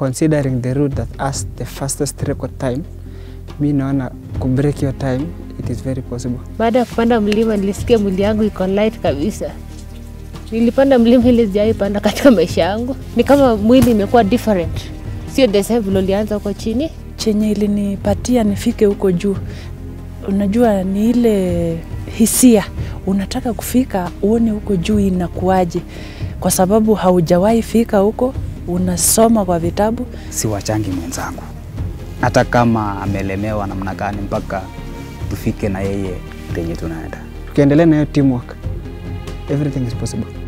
considering the route that has the fastest record time, mi naona kubreak your time it is very possible. Baada ya kupanda mlima nilisikia mwili yangu iko light kabisa. Nilipanda mlima ile sijawahi panda katika maisha yangu, ni kama mwili imekuwa different, sio the same vile ulianza huko chini. Chenye ilinipatia nifike huko juu, unajua ni ile hisia, unataka kufika uone huko juu inakuwaje, kwa sababu haujawahi fika huko, unasoma kwa vitabu. siwachangi mwenzangu, hata kama amelemewa namna gani, mpaka tufike na yeye penye tunaenda. Tukiendelea na hiyo teamwork, everything is possible.